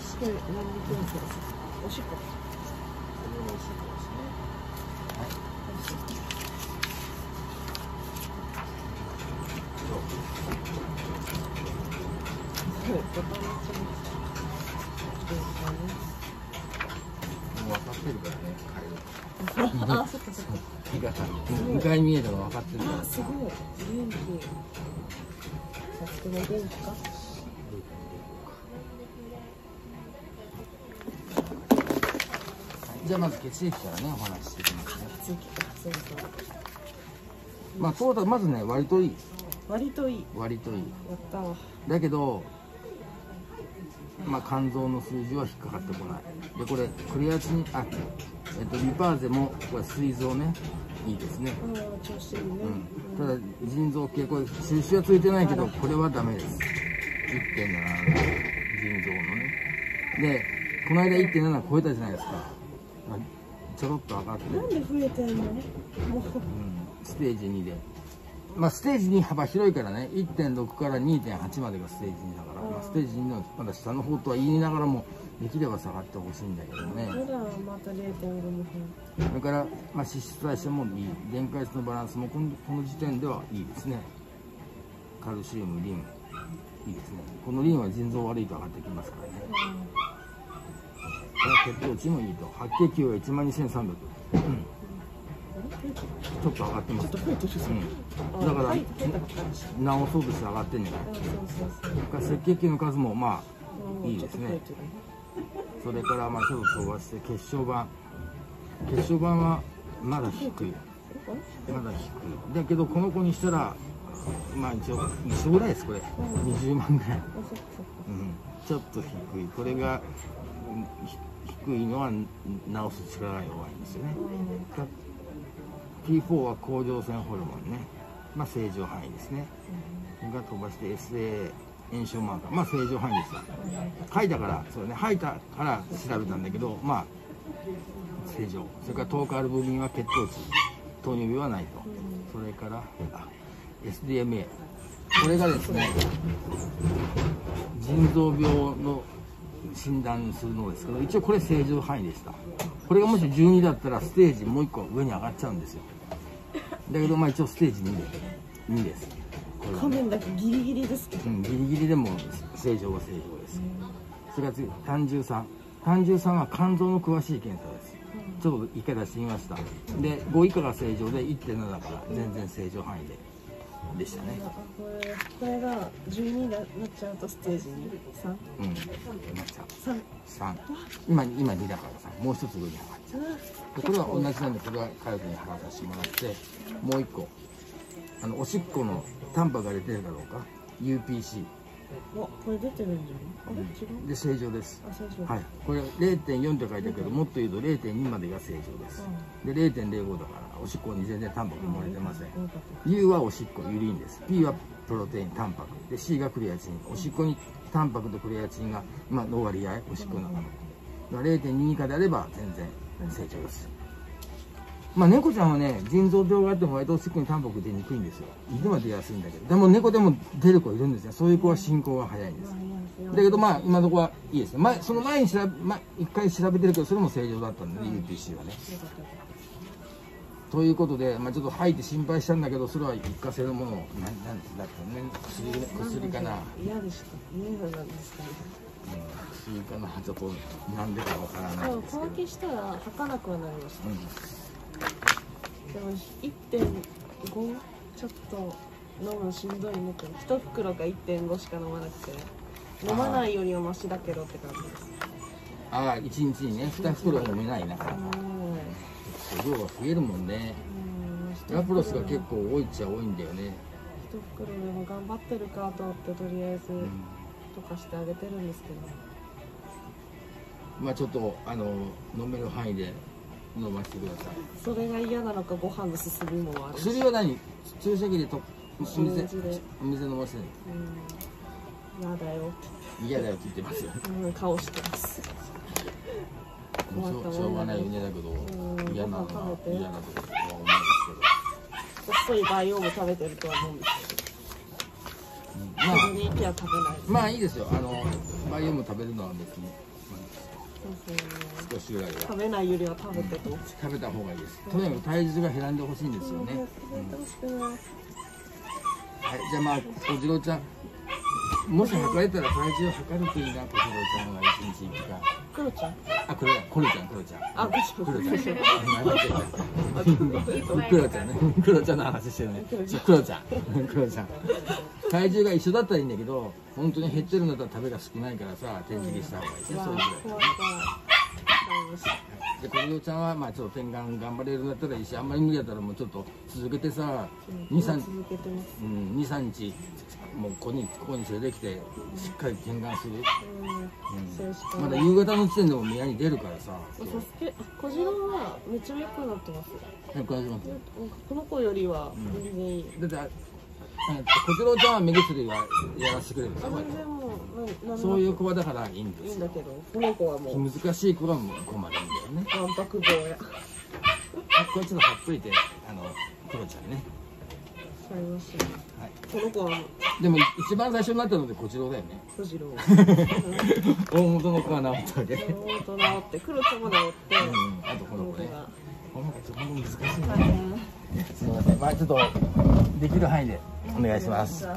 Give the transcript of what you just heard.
すごい何できますおしっここれがおしっこ。ですねすごいボタン持ちますもう分かってるからね帰るあ、そっかそっか。日が向かい見えたの分かってるからあ、すごい。元気。さつきも元気か。じゃあまず血液からねお話ししていきますね血液か。そうそう。まあトータルまずね割といい割といい。割といいやったわ。だけどまあ肝臓の数字は引っかかってこないでこれクレアチニンあえっとリパーゼもこれ膵臓ねいいですね。うん、ただ腎臓系これ印はついてないけどこれはダメです1.7腎臓のねでこの間1.7超えたじゃないですかまあちょろっと上がって、なんで増えてんの？もう。うん、ステージ2で。まあステージ2幅広いからね。1.6から2.8までがステージ2だから、まあ、ステージ2のまだ下の方とは言いながらもできれば下がってほしいんだけどね。まだまた0.5もそれから、まあ、脂質代謝もいい。電解質のバランスもこのこの時点ではいいですね。カルシウムリン。いいですね。このリンは腎臓悪いと上がってきますからね。これ血糖値もいいと白血球は1万2300、うん、ちょっと上がってますうん、だから、はい増えたばっかりし直そうとして上がってんねん。赤血球の数もまあいいですねそれからまあちょっと飛ばして血小板血小板はまだ低いまだ低いだけどこの子にしたらまあ一応一緒ぐらいですこれ20万ぐらい、うん、ちょっと低いこれが低いのは直す力が弱いんですよね。か T4 は甲状腺ホルモンね。まあ正常範囲ですね。が飛ばして SA 炎症マーカー。まあ正常範囲ですよ。書いたからそうね。吐いたから調べたんだけどまあ正常。それからトーカルブミンは血糖値。糖尿病はないと。それから SDMA これがですね腎臓病の診断するのですけど一応これ正常範囲でしたこれがもし12だったらステージもう1個上に上がっちゃうんですよだけどまあ一応ステージ2で2です仮面だけギリギリですけど。うん、ギリギリでも正常は正常です。それから次、胆汁酸。胆汁酸は肝臓の詳しい検査です。ちょっと一回出してみました。で、5以下が正常で1.7だから全然正常範囲ででしたね。あこれこれが12になっちゃうとステージに3うん。なっちゃう。3 3。今、今2だからさ、もう一つ上に上がっちゃう。でこれは同じなんで、これは火力に貼らさせてもらって、もう一個。あの、おしっこのタンパが出てるかどうか？UPC。おこれ出てるんじゃない？で、正常です。はい、これ0.4って書いてあるけど、もっと言うと0.2までが正常です。で、0.05だから、おしっこに全然タンパク漏れてません。U はおしっこ、ユリンです。P はプロテイン、タンパク。で、C がクレアチン。おしっこにタンパクとクレアチンが、まあ、の割合、おしっこの中の。だから0.2以下であれば全然成長です。まあ、猫ちゃんはね、腎臓病があっても割とおしっこにタンパク出にくいんですよ。犬は出やすいんだけど。でも猫でも出る子いるんですよ。そういう子は進行が早いんです。ただけどまあ今のところはいいですね前その前に調べ、まあ、一回調べてるけどそれも正常だったんでね UPC はね。ということで、まあ、ちょっと吐いて心配したんだけどそれは一過性のものをなんなんだったね。薬薬かな、嫌でした。嫌なんですか。ねうん、薬かな。ちょっとなんでかわからないですけど、小分けしたら吐かなくはなりましたうん、でも1.5ちょっと飲むのしんどいねって。1袋か1.5しか飲まなくて。飲まないよりはマシだけどって感じです。ああ一日にね2袋は飲めないな。はい量が増えるもんね。うん。ラプロスが結構多いっちゃ多いんだよね、一袋でも頑張ってるかと思ってとりあえずうん。とかしてあげてるんですけど。まあちょっとあの飲める範囲で飲ませてください。それが嫌なのかご飯の進みもあるし。薬は何注射器でとおお水水でお水飲ませるうん。嫌だよ。嫌だよって言ってますよ。うん顔してます。しょうがないよねだけど。うん嫌なのは嫌なとこ。は思うんこっそりバイオーム食べてるとは思うんですけど。まあ。まあいいですよ。あのバイオーム食べるのは別に少しぐらいは食べないよりは食べてと。食べた方がいいです。とにかく体重が減らんでほしいんですよね、食べてほしくないはい、じゃあまあ小次郎ちゃん。もし測れたら体重を測るといいな小次郎ちゃんが一日一回クロちゃん？あこれだ。コロちゃんコロちゃん。あ、こクロちゃん。あクロちゃんね。クロちゃんの話してるね。クロちゃん。クロちゃん。体重が一緒だったらいいんだけど、本当に減ってるんだったら食べが少ないからさ、点滴した方がいいですね。そういうぐらい。で、小次郎ちゃんは、まあちょっと点眼頑張れるんだったらいいし、あんまり無理だったらもうちょっと続けてさ、2、3、続けてます。うん、2、3日、もうここに、ここに連れてきて、しっかり点眼する。うんそれしかまだ夕方の時点でも宮に出るからさ、サスケあ小次郎はめっちゃ良くなってます。ねこれしますこの子よりは全然いい。だって小次郎ちゃんは目薬はやらせてくれるんですあよ。全然もうななんそういう子はだからいいんですよ。いいんだけどこの子はもう難しい子はもう困るんだよね。わんぱく坊や。あこれちょっと貼っといてあのクロちゃんね、わかりましたはい、この子はでも一番最初になったので小次郎だよね。小次郎。大元の子は治ったわけ。ね本当治ってクロちゃんも治ってうん。あとこの子ね。この子ちょっと難しい大変すみません。まあちょっとできる範囲で。お願いします。